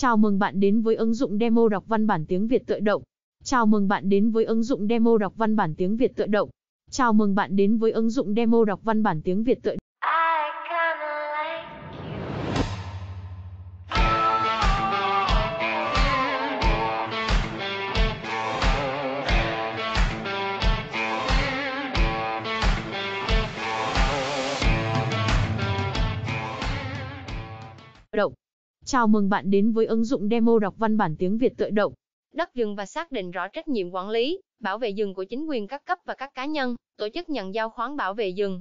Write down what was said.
Chào mừng bạn đến với ứng dụng demo đọc văn bản tiếng Việt tự động. Chào mừng bạn đến với ứng dụng demo đọc văn bản tiếng Việt tự động. Chào mừng bạn đến với ứng dụng demo đọc văn bản tiếng Việt tự động. Chào mừng bạn đến với ứng dụng demo đọc văn bản tiếng Việt tự động. đất rừng và xác định rõ trách nhiệm quản lý, bảo vệ rừng của chính quyền các cấp và các cá nhân, tổ chức nhận giao khoán bảo vệ rừng,